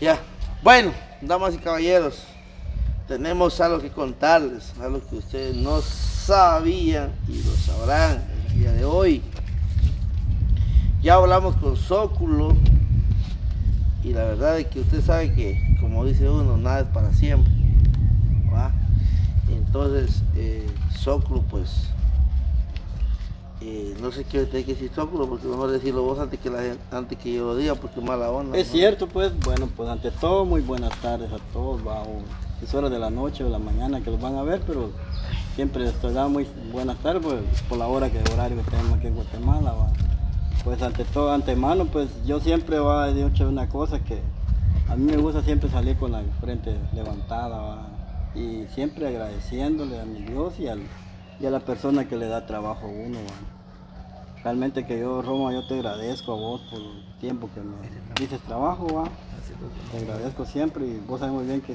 Ya. Bueno, damas y caballeros, tenemos algo que contarles, algo que ustedes no sabían y lo sabrán el día de hoy. Ya hablamos con Zóculo y la verdad es que usted sabe que, como dice uno, nada es para siempre. ¿va? Entonces, eh, Zóculo, pues, eh, no sé qué tengo que decir Zóculo, porque mejor decirlo vos antes que, la, antes que yo lo diga, porque mala onda. Es ¿no? cierto, pues, bueno, pues ante todo, muy buenas tardes a todos, va, o es hora de la noche o la mañana que los van a ver, pero siempre les da muy buenas tardes pues, por la hora que horario que tenemos aquí en Guatemala, va. Pues ante todo, antemano, pues yo siempre va, he dicho una cosa que a mí me gusta siempre salir con la frente levantada, va, y siempre agradeciéndole a mi Dios y, al- y a la persona que le da trabajo a uno, va. Realmente que yo, Roma, yo te agradezco a vos por el tiempo que me dices trabajo, ¿va? Te agradezco siempre y vos sabes muy bien que,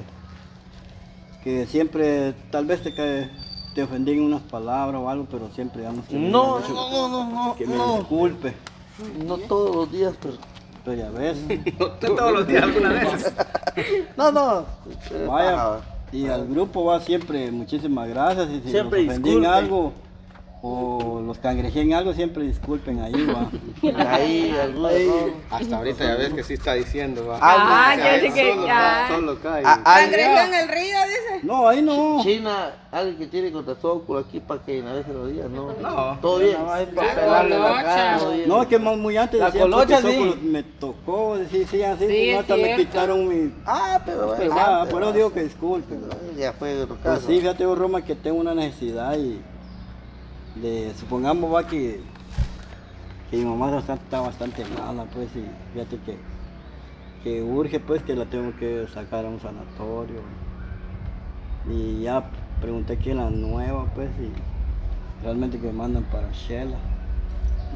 que siempre, tal vez te, cae- te ofendí en unas palabras o algo, pero siempre digamos que, No, me- no, no, no, no, que me no. disculpe. No todos los días, pero. Pero ya ves, todos los días alguna vez. No, no. vaya, y al grupo va siempre, muchísimas gracias y si Siempre los ofendí en algo o los cangrejé en algo, siempre disculpen ahí, va. Ahí, algunos. ¿no? Hasta ahorita ya ves que sí está diciendo, va. Ah, Ah, ya sé que solo, ya. solo cae. Ah, ah, Cangrejo en el río, dice. No, ahí no. China, alguien que tiene contra Zóculo aquí para que una vez se lo diga, ¿no? No. Todo bien. No, es que más muy antes La colocha, sí. Me tocó decir sí, así, Sí, hasta me quitaron mi... Ah, pero. Pero ah, por eso digo que disculpen. Ya fue otro Pues caso. sí, fíjate Roma, que tengo una necesidad y de, supongamos va que, que mi mamá está bastante mala, pues, y fíjate que, que urge pues que la tengo que sacar a un sanatorio. Y ya pregunté aquí en la nueva, pues, y realmente que me mandan para Shela.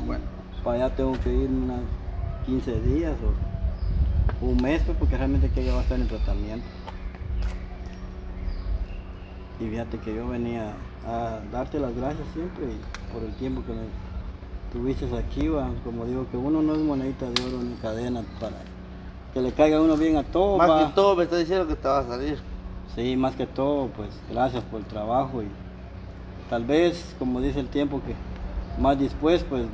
Bueno. Para allá tengo que ir unas 15 días o un mes, pues, porque realmente que ella va a estar en tratamiento. Y fíjate que yo venía a darte las gracias siempre por el tiempo que me tuviste aquí, va. como digo, que uno no es monedita de oro ni cadena para que le caiga uno bien a todo. Más va. que todo me está diciendo que te vas a salir. Sí, más que todo, pues gracias por el trabajo y tal vez, como dice el tiempo, que más después, pues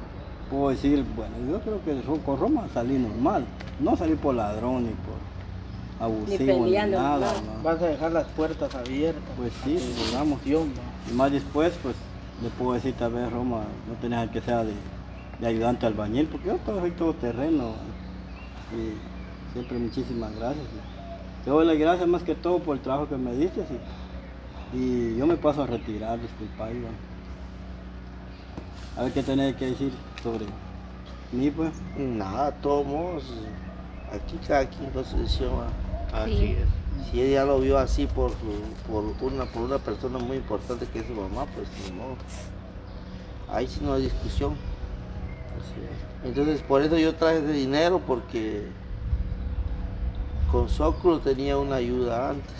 puedo decir, bueno, yo creo que con Roma salí normal, no salí por ladrón ni por abusivo ni, peleando, nada. nada. ¿no? Vas a dejar las puertas abiertas. Pues sí, digamos. Dios, va. Y más después, pues le puedo decir tal vez Roma, no tenés que sea de, de ayudante albañil, porque yo soy todo terreno. Y siempre muchísimas gracias. Te doy las gracias más que todo por el trabajo que me diste y, y yo me paso a retirar, disculpa. Iván. A ver qué tenés que decir sobre mí, pues. Nada, todos modos, aquí cada quien con su decisión. Así Sí. es. Si ella lo vio así por, su- por, una, por una persona muy importante que es su mamá, pues ni modo. Ahí sí no hay discusión. Entonces por eso yo traje ese dinero porque con Zóculo tenía una ayuda antes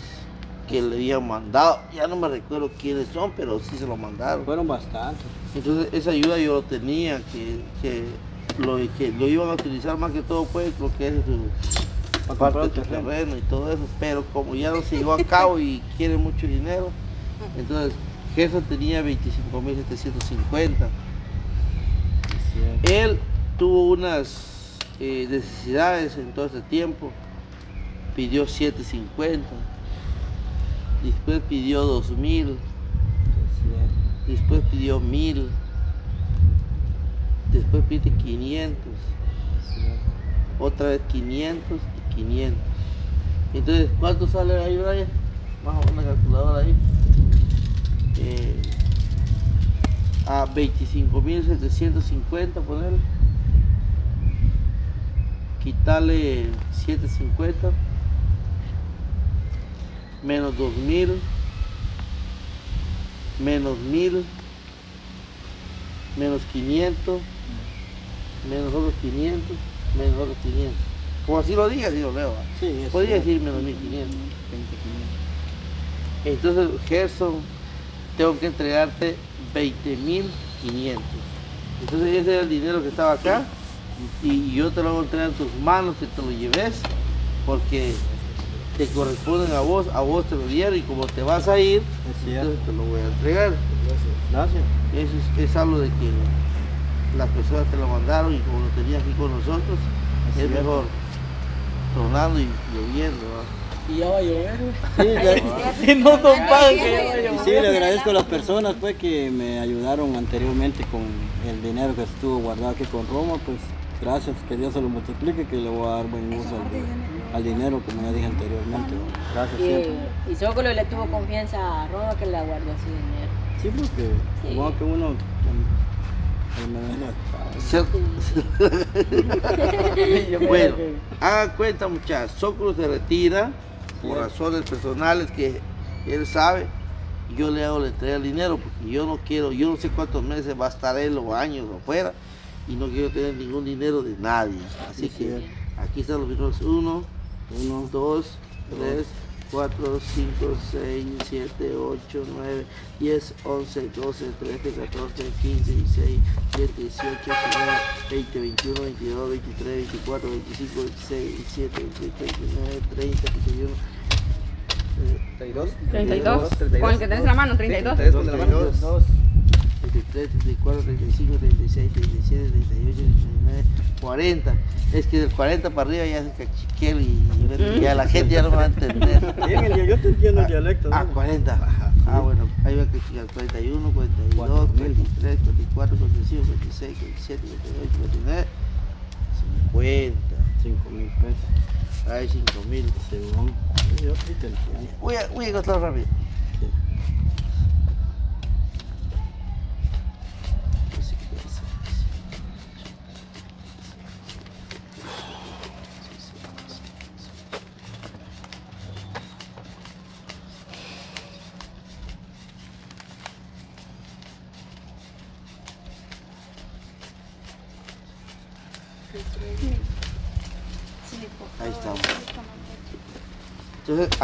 que le habían mandado. Ya no me recuerdo quiénes son, pero sí se lo mandaron. Fueron bastantes. Entonces esa ayuda yo lo tenía, que, que, lo, que lo iban a utilizar más que todo pues lo que es su Para parte comprar terreno. terreno y todo eso, pero como ya no se llevó a cabo y quiere mucho dinero, entonces Gerson tenía 25.750. Él tuvo unas eh, necesidades en todo ese tiempo, pidió 7.50, después pidió 2.000, después pidió 1.000, después pide 500, otra vez 500 y 500. Entonces, ¿cuánto sale ahí, Brian? Vamos a una calculadora ahí. Eh, a 25.750 ponerle. Quitarle 750 menos 2000 menos 1000 menos 500 menos otros 500 menos otros 500 como así lo diga, así lo leo. ¿va? Sí, Podría cierto. decir menos 1500. Entonces, Gerson, tengo que entregarte 20.500. Entonces, ese era el dinero que estaba acá. Y yo te lo voy a entregar en tus manos, que te lo lleves. porque te corresponden a vos, a vos te lo dieron y como te vas a ir, entonces te lo voy a entregar. Gracias. Eso es, es algo de que las personas te lo mandaron y como lo tenías aquí con nosotros, Es mejor tronando y lloviendo. Y ya va a llover. Sí, le, Y no que a y sí, le agradezco a las personas pues que me ayudaron anteriormente con el dinero que estuvo guardado aquí con Roma, pues gracias, que Dios se lo multiplique, que le voy a dar buen uso al, di- al dinero, como ya dije anteriormente. ¿no? Gracias siempre. Y, y Zócalo le tuvo confianza a Roma que le guardó su dinero. Sí, porque Sí. supongo que uno... Bueno, hagan cuenta muchachos, Zócalo se retira por razones personales que él sabe yo le hago la entrega del dinero porque yo no quiero, yo no sé cuántos meses va a estar él o años afuera y no quiero tener ningún dinero de nadie. Así Sí, que aquí están los videos, uno, uno, 2, 3, 4, 5, 6, 7, 8, 9, 10, 11, 12, 13, 14, 15, 16, 17, 18, 19, 20, 21, 22, 23, 24, 25, 26, 27, 28, 29, 30, 31. eh, 32. 32. Con el que tenés en la mano, 32. 32 con la mano. 32, 33, 34, 35, 36, 37, 38, 39, 40. Es que del 40 para arriba ya es cachiquel y ya la gente ya no va a entender. Bien, yo te entiendo el dialecto. Ah, ¿no? 40. Ah, bueno, ahí va que al 41, 42, 43, 44, 45, 46, 47, 48, 49, 50. Cinco mil pesos. Ay, 5 mil. Según. Yo sí te entiendo. Voy a, voy a gastar rápido.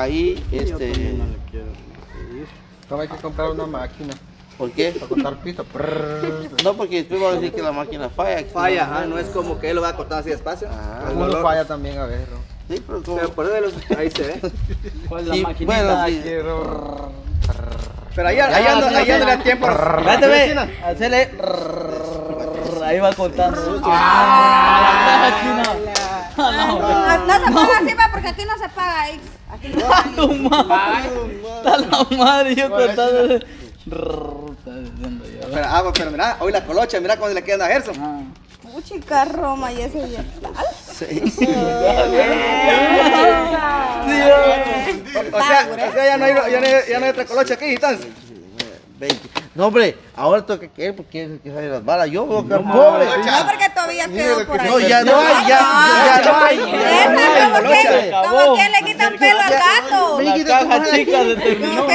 Ahí, Yo este, también no le quiero pedir. Hay que comprar una máquina ¿por qué? para cortar pito. No, porque después va a decir que la máquina falla. Falla, ajá, no es como que él lo va a cortar así despacio. Ah, Uno dolor- falla también a ver. ¿no? Sí, pero como... Pero por eso de los- ahí se ve. ¿Cuál es la Sí, maquinita? bueno, sí. Pero allá, allá, no, allá no tiempo. Espérate, ve. Hacele. Ahí va contando. Ah, china. No, no se paga así, va, porque aquí no se paga paga. Tu madre. Está la madre yo contando. Está diciendo yo. Pero, ah, pero mira, hoy la colocha, mira cómo le quedan a Gerson. Ah. Puchica Roma y ese día. Sí, sí. O, sea, o sea ya, no hay, ya, no hay, ya no hay otra colocha aquí, entonces. 20. No, hombre, ahora toca que porque es el que sale las balas. Yo veo que es pobre. No, porque todavía quedó por ahí. No, ya no hay, ya, ya no hay. no. Esa, como que, le quitan pelo al gato. La caja chica se terminó.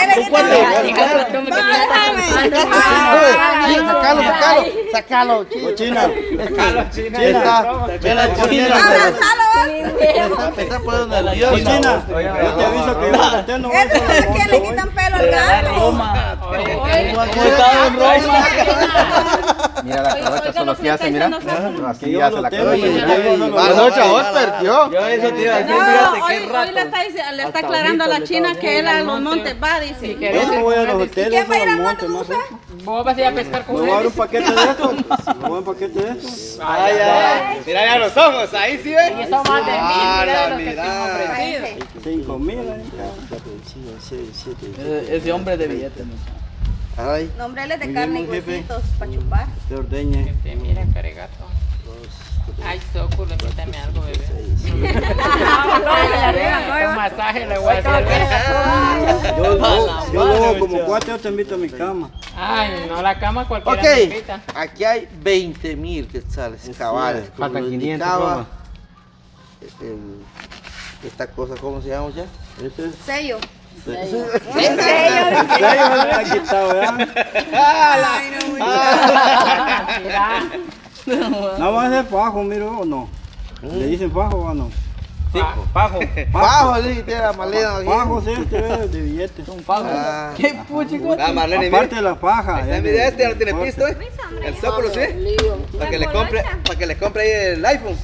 Sacalo, sacalo, sacalo. China. Está, está poniendo Abrazalo, ¿va? está, está poniendo nervioso. China. Yo te aviso que yo usted no va a Eso es que le quitan pelo al gato. En Roma. Mira la colocha, solo que hace, mira. Así yo hace la tengo, colocha. yo tengo solo- Ah, Colocha, no, vos no, perdió. Yo eso te iba a decir, fíjate hoy, qué hoy rato. le está, está aclarando a la china que él a los montes va, dice. Yo no voy a los hoteles. ¿Quién va a ir a al los monte montes. ¿Vos vas a ir a pescar Me con voy a dar él? un paquete de estos. Me voy a un paquete de estos. Vaya, mira ya los ojos, ahí sí Y ve. son más de mil, mira la los que te han ofrecido. Cinco mil. ahí. Ese- Ese hombre de billetes, muchacho. Ay, Nombreles de Muy carne y huesitos para chupar. Te ordeñe. Te mira, caregato. Ay, Zóculo, invítame algo, bebé. Un masaje le voy a hacer. Yo, yo, yo luego como cuatro te invito a mi cama. Ay, no, la cama cualquiera ok, me invita. aquí hay 20 mil quetzales cabales. lo 500, indicaba Roma. el- esta cosa, ¿cómo se llama ya? Este es. Sello. Sello ¿verdad? Mira, Nada más es fajo, miro o no. ¿Le dicen fajo o no? Sí, le dije, la malena aquí. Bajos este, de billetes. Son pajos. Ah. ¿Qué puchico? Ah, la este, no pisto, ¿eh? El Zócalo, ¿sí? Para que le compre, ahí el iPhone.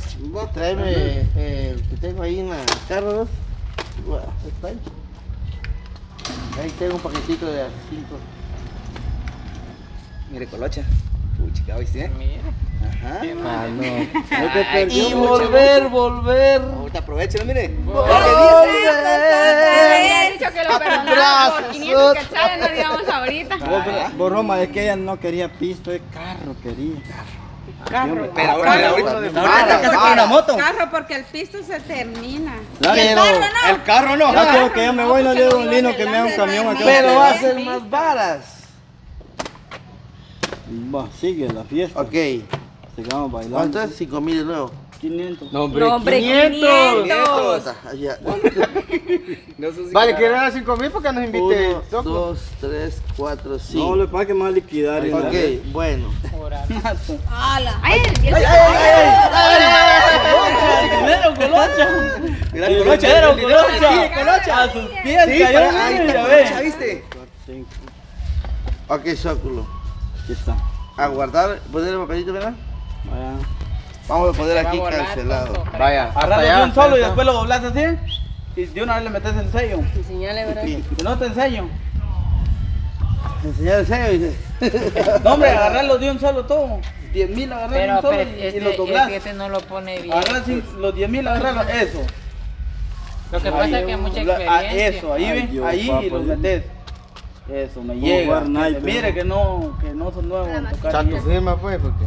Eh, el que tengo ahí en la carro. ¿no? Ahí tengo un paquetito de 5. Mire, colocha. Puchica, hoy sí, ¿eh? Mira. Ajá. Ah, no. No te perdió Y mucho. volver, volver. Ahorita aprovechelo, mire. Había dicho que lo A tu perdonara brazo, por 500 Sot. quetzales, no digamos ahorita. Vos, vos, Roma, es que ella no quería pisto, es carro quería. Carro. Pero ahora, mira, ahorita, ahorita que se con una moto. Carro porque el pisto se termina. Y el carro no. El carro no. Ya creo que ya me voy, no le digo a un lino que me haga un camión aquí. Pero va a ser más varas. Va, sigue la fiesta. Ok. Sigamos bailando. ¿Cuánto es? 5 mil de nuevo. 500. No, hombre. No, hombre, 500. 500. Allá. No son Vale, ¿quiere dar 5 mil porque nos invite? 1, 2, 3, 4, No, 5. le pasa que más liquidar. Ok, bueno. ¡Hala! Ay, el viejo. Dinero, colocha. Mira, colocha, que colocha. colocha. A sus pies Sí, cayó. para- ahí está colocha. ¿viste? Ok, Zóculo. Aquí está. A guardar, poner el papelito, ¿verdad? Vaya. Vamos a poner a aquí borrar, cancelado. tonto. Vaya. hasta Agarrarlo allá, de un solo y después lo doblas así. Y de una vez le metes el sello. Enseñale, ¿verdad? Sí. Si no te enseño. Enseñar el sello, dice. No, hombre, agarrarlo de un solo todo. 10 mil agarrar de un solo pero y, este, y lo doblas. este, este no lo pone bien. Agarrar sin- los 10 mil, agarrarlo. Eso. Lo que pasa es que hay mucha ah, experiencia. Eso, ahí, Ay, ve, Dios, ahí papá, los Dios. metes. Eso, me llega. mire ¿no? que no, que no son nuevos. Chato firma, pues, porque.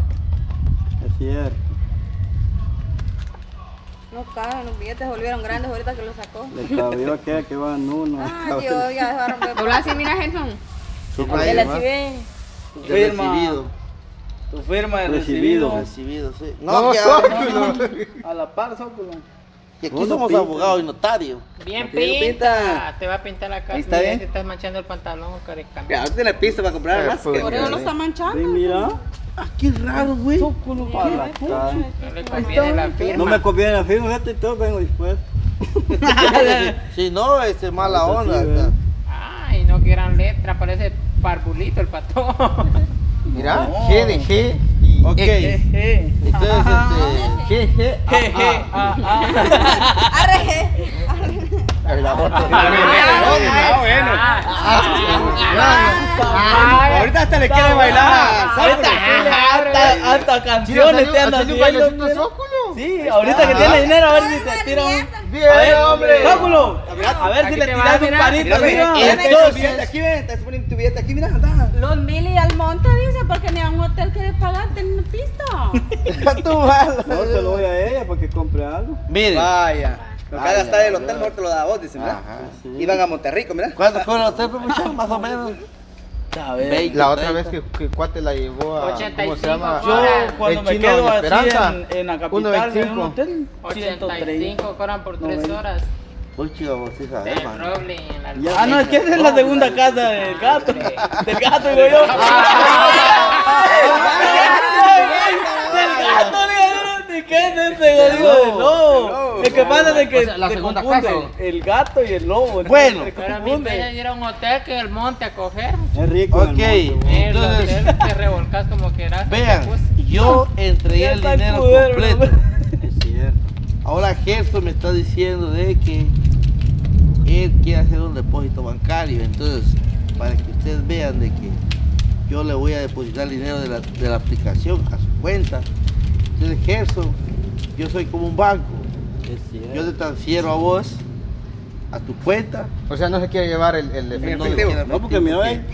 Es cierto. No caben, los billetes volvieron grandes ahorita que los sacó. Le cabió aquella que va en uno. Ay, Dios, ya dejaron de Dobla así, mira, Gerson. Si ven. Tu firma. recibido. Tu firma de Recibido. recibido. Recibido, sí. No, No, que, Zóculo. A la par, Zóculo. que aquí No, no somos pinta. abogados y notarios. Bien pinta. pinta. Te va a pintar la cara. Ahí está bien. te estás manchando el pantalón, careca. Ya, ahorita tiene pista para comprar Eh, más. pues, que- Por eso lo está Sí, manchando. mira. Ah, qué raro, güey. No le conviene la firma. No me conviene la firma, fíjate, y todo vengo después. Si no, este mala onda. Sí, acá. Ay, no, qué gran letra. Parece barbulito el patrón. Mira, No. G de G y Ok. Jeje. Entonces, este. G, G, A, Jeje. Ah. Arreje. A. Ah, bueno. Ay, Ahorita hasta le quiere bailar. Ahorita, hasta, hasta canciones te andan haciendo Zóculo. Sí, ahorita que tiene dinero, a ver si te tira un. Bien, A ver, hombre. A ver si le tiras un parito tu Entonces, aquí, ven. Te ponen tu billete aquí, mira, anda. Los mil y al monte dice porque ni a un hotel quiere pagar tener pisto. Tú mala. No, se lo voy a ella para que compre algo. Miren, Vaya. Lo que haga está del ay, hotel, mejor te lo da a vos, dice, mira. Ajá. Iban a Monterrico, mira. ¿cuánto cobra el hotel, pues? Más o menos. La otra vez que, que Cuate la llevó a. ¿Cómo se 85 llama? yo cuando el me chino quedo de así Esperanza, en, en la capital, en un 1.25. hotel, 130. 85 cobran por 3 90. horas. Uy, chica, vos sí sabes, en. Ah, no, es que esa es la segunda casa del gato. Del gato, digo yo. Del gato, ¿De qué es ese? Digo, del lobo. El que pasa es que O sea, la se segunda confunde casa. el gato y el lobo. Bueno. se Pero a mí me ir a un hotel que el monte a coger. Es rico. Ok, el monte, el entonces, hotel te revolcas como quieras. vean, yo entregué el dinero completo. Es cierto. Ahora Gerson me está diciendo de que él quiere hacer un depósito bancario. Entonces, para que ustedes vean de que yo le voy a depositar el dinero de la, de la aplicación a su cuenta. Entonces, Gerson, yo soy como un banco. Yo te transfiero a vos, a tu cuenta. O sea, no se quiere llevar el, el No, efectivo. efectivo. quiere No, porque mira, hay,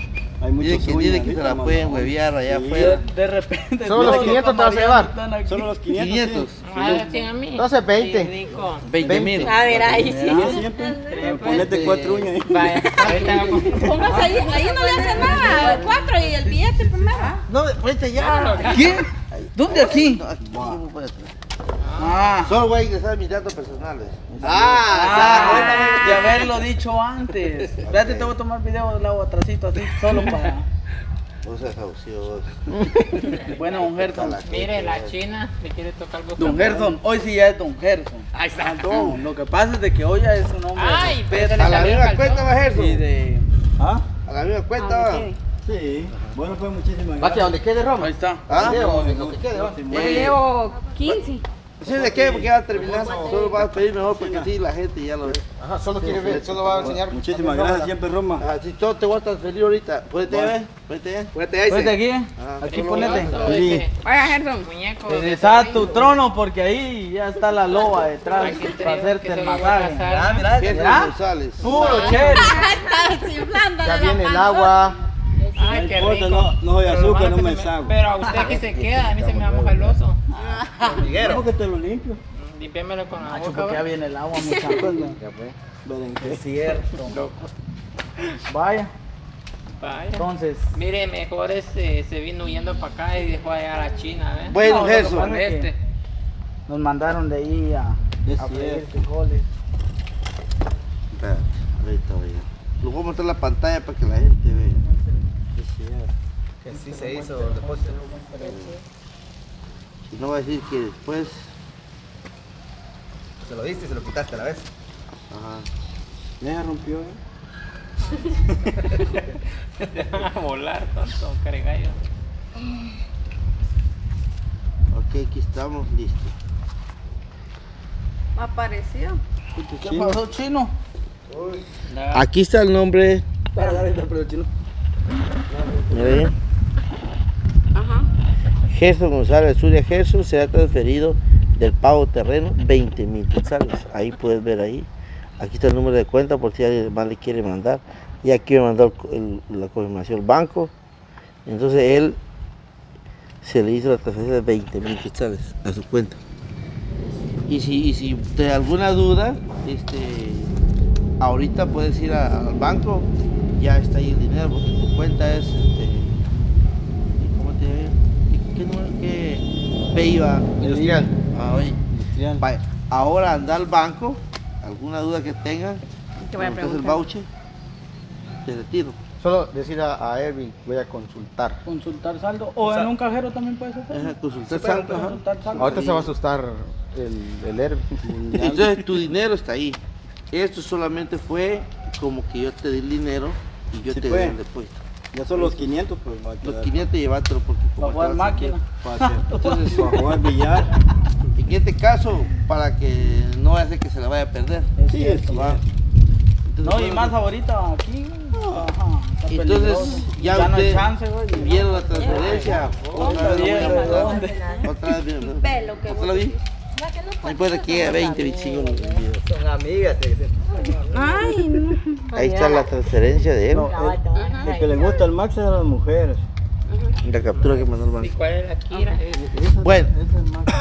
hay muchos que, dice que se la pueden huevear allá afuera. de repente. Solo los todos 500 te vas a llevar. Solo los 500. 500. sí. Ah, sí, a mí. Entonces, 20. Sí, rico. 20 mil. A ver, ahí sí. Ponete cuatro uñas ahí. Vaya. Póngase ahí, ahí no le hace nada. Cuatro y el billete primero. No, ponete ya. ¿Quién? ¿Dónde aquí? No, aquí, no puede ser. Ah. Solo voy a ingresar mis datos personales. Ah, Ah, de haberlo dicho antes. Espérate, te voy a tomar video del agua atrasito así, solo para. O sea. Bueno, don Gerson. Mire, la china le quiere tocar el Don Gerson, hoy sí ya es Don Gerson. Ahí está. Don, lo que pasa es de que hoy ya es un hombre Ay, pero A la misma cuenta va Gerson. y de... ¿Ah? A la misma cuenta Ah, va. ok. Sí. Bueno, pues muchísimas Va que gracias. donde quede Roma. Ahí está. ¿Ah? Sí, donde donde quede, va. Yo llevo 15. Sí, ¿de qué? Porque ya va a terminar. Solo vas a pedir mejor porque así la gente ya lo ve. Ajá, solo quiere ver, solo va a enseñar. Muchísimas gracias siempre, Roma. Ah, si todo te voy a transferir ahorita, puede ver, puede ver. Ponete ahí, Ponete sí. aquí, Ah, aquí ponete. Sí. Vaya, Gerson. Muñeco. Regresa a tu trono porque ahí ya está la loba detrás para hacerte el masaje. Gerson ¿Mira? González. Puro chiflando Ya viene el agua. Ay, No qué importa, rico. no, no soy azúcar, no me saco. Pero a usted que se queda, a mí se me va a mojar el oso. ¿Cómo que te lo limpio? Limpiémelo con boca. porque ya viene el agua, muchachos. Es cierto. Vaya, Vaya. entonces. Mire, mejor este, se vino huyendo para acá y dejó allá a la China, ¿eh? Bueno, No, lo que Gerson. pasa es que Este. Nos mandaron de ahí a, Es a cierto. frijoles. Espérate, ahorita voy a. Lo voy a mostrar en la pantalla para que la gente vea. Que sí se hizo el depósito. Si no va a decir que después. Se lo diste y se lo quitaste a la vez. Ajá. Ya rompió, ¿eh? a volar, tonto, caregallo. Ok, aquí estamos, listo. Apareció. ¿Qué pasó, chino? Aquí está el nombre. Mira bien. Ajá. Gerson González Zuria Gerson se ha transferido del pago terreno 20 mil quetzales. Ahí puedes ver ahí. Aquí está el número de cuenta por si alguien más le quiere mandar. Y aquí me mandó la confirmación el banco. Entonces él se le hizo la transferencia de 20 mil quetzales a su cuenta. Y si, y si alguna duda, este, ahorita puedes ir al banco, ya está ahí el dinero, porque tu cuenta es, este, ¿cómo te ¿Qué? Industrial. Ah, oye. Industrial. Vaya, ahora anda al banco, alguna duda que tengan, Te voy a preguntas el preguntar. voucher, te retiro. Solo decir a, a Erwin, voy a consultar. Consultar saldo. O en un cajero también puede ser. Ajá, consultar Sí, saldo. Consultar saldo. Ahorita se va a asustar el, el Erwin. Entonces tu dinero está ahí. Esto solamente fue como que yo te di el dinero y yo Sí, te pues. di el depósito. Ya son los 500, pues va a Los quedar 500 llévatelo porque como Para jugar máquina. para hacer- Entonces, para jugar billar. en este caso, para que no ser que se le vaya a perder. Es Sí, cierto. Va. Entonces, No, y más ahorita aquí. Ajá. Entonces, ya, no hay usted chance, güey. vieron la transferencia. Otra vez. Otra vez vieron. Pelo que ¿Otra la vi? No importa que llegue 20, 25 en el video. Son amigas. Ay, no. Ahí está la transferencia de él. No, el, el que le gusta el Max es a las mujeres. La captura que mandó el ¿Y banco. cuál es la Kira? Bueno, Ese es el Max.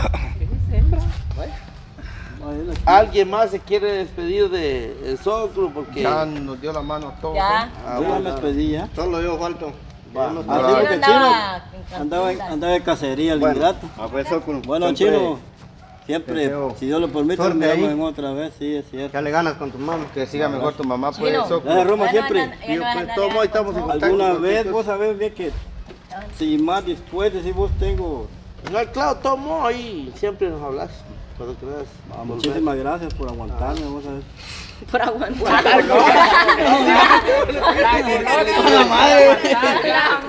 ¿alguien más se quiere despedir de el Socro? Porque. Ya nos dio la mano todo. Ya. Ah, Yo ya bueno. me despedí ya. Solo yo falto. Así Ah, andaba en andaba, andaba de cacería el Bueno, ingrato. ah, pues Zóculo. Bueno, Siempre- Chino, siempre, si Dios lo permite, nos vemos en otra vez, sí, es cierto. Ya le ganas con tu mamá. Que siga mejor tu mamá por Chino. eso. Gracias, Roma, siempre. Yo, pues, todos estamos en contacto. Alguna vez vos sabés bien que si más después de si vos tengo, No, claro, tomo ahí siempre nos hablas. Cuando quieras. ah, muchísimas gracias por aguantarme, vos sabés. Por aguantar. La madre.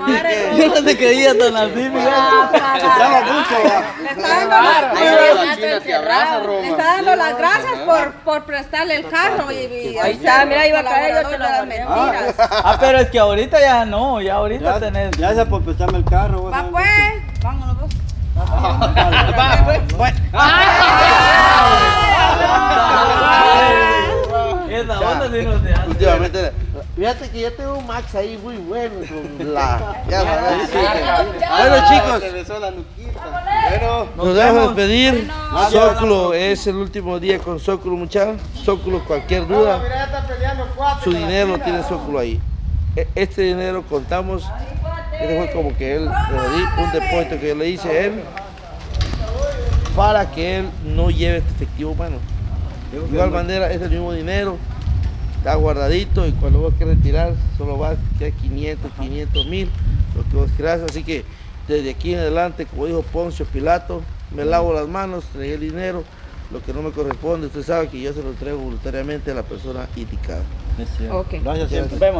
Yo no te creía tan así, mira. Estaba mucho, va. Le está dando, las- gracias por, por prestarle el carro. Y, y Ahí está, mira, iba a caer, yo lo las mentiras. Ah, pero es que ahorita ya no, ya ahorita Ya, tenés. gracias por prestarme el carro, Va pues, vámonos vos. Esa onda sí no se hace. Últimamente, fíjate que ya tengo un Max ahí muy bueno con la. Ya sí. Bueno, chicos, Bueno, nos debemos despedir. Zóculo es el último día con Zóculo, muchachos. Zóculo, cualquier duda, su dinero lo tiene Zóculo ahí. E- Este dinero contamos, este fue como que él, le di un depósito que yo le hice a él para que él no lleve este efectivo humano. De igual manera es el mismo dinero, está guardadito y cuando vos quieras retirar solo vas a 500, 500 mil lo que vos quieras. Así que desde aquí en adelante, como dijo Poncio Pilato, me lavo las manos, tragué el dinero, lo que no me corresponde, usted sabe que yo se lo entrego voluntariamente a la persona indicada. Gracias siempre. Nos vemos.